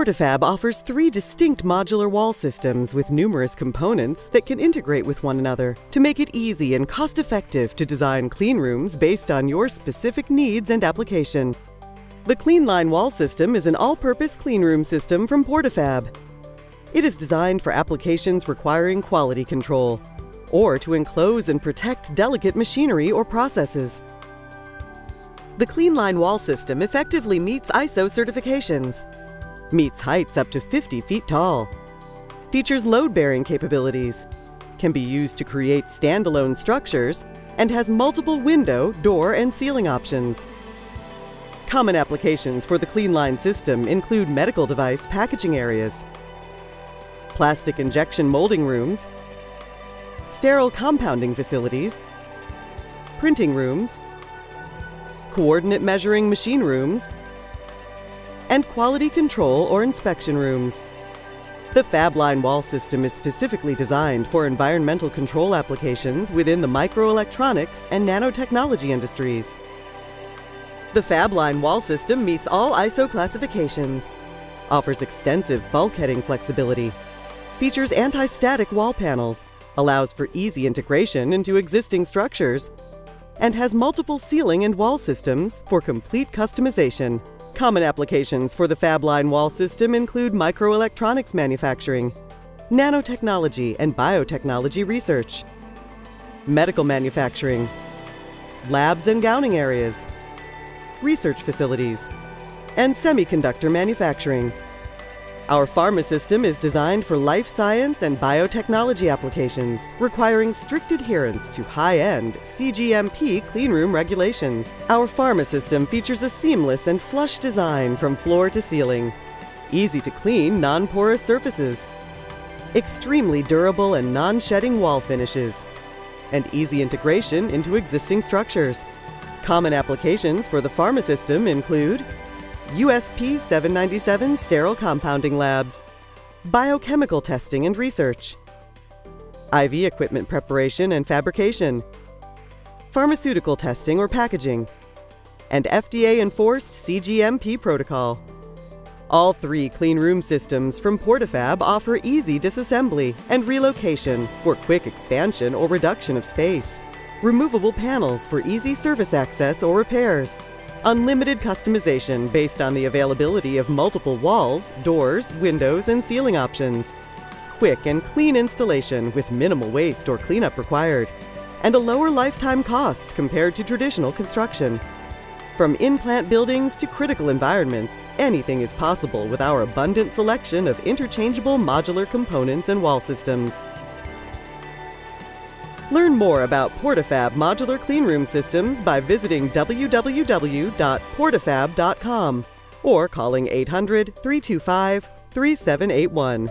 PortaFab offers three distinct modular wall systems with numerous components that can integrate with one another to make it easy and cost-effective to design clean rooms based on your specific needs and application. The CleanLine wall system is an all-purpose cleanroom system from PortaFab. It is designed for applications requiring quality control, or to enclose and protect delicate machinery or processes. The CleanLine wall system effectively meets ISO certifications, meets heights up to 50 feet tall, features load-bearing capabilities, can be used to create standalone structures, and has multiple window, door, and ceiling options. Common applications for the CleanLine system include medical device packaging areas, plastic injection molding rooms, sterile compounding facilities, printing rooms, coordinate measuring machine rooms, and quality control or inspection rooms. The FabLine wall system is specifically designed for environmental control applications within the microelectronics and nanotechnology industries. The FabLine wall system meets all ISO classifications, offers extensive bulkheading flexibility, features anti-static wall panels, allows for easy integration into existing structures, and has multiple ceiling and wall systems for complete customization. Common applications for the FabLine wall system include microelectronics manufacturing, nanotechnology and biotechnology research, medical manufacturing, labs and gowning areas, research facilities, and semiconductor manufacturing. Our PharmaSys is designed for life science and biotechnology applications, requiring strict adherence to high-end CGMP cleanroom regulations. Our PharmaSys features a seamless and flush design from floor to ceiling, easy to clean non-porous surfaces, extremely durable and non-shedding wall finishes, and easy integration into existing structures. Common applications for the PharmaSys include USP 797 Sterile Compounding Labs, Biochemical Testing and Research, IV equipment preparation and fabrication, pharmaceutical testing or packaging, and FDA enforced CGMP protocol. All three clean room systems from PortaFab offer easy disassembly and relocation for quick expansion or reduction of space, removable panels for easy service access or repairs, Unlimited customization based on the availability of multiple walls, doors, windows, and ceiling options. Quick and clean installation with minimal waste or cleanup required. And a lower lifetime cost compared to traditional construction. From in-plant buildings to critical environments, anything is possible with our abundant selection of interchangeable modular components and wall systems. Learn more about PortaFab modular cleanroom systems by visiting www.portafab.com or calling 800 325 3781.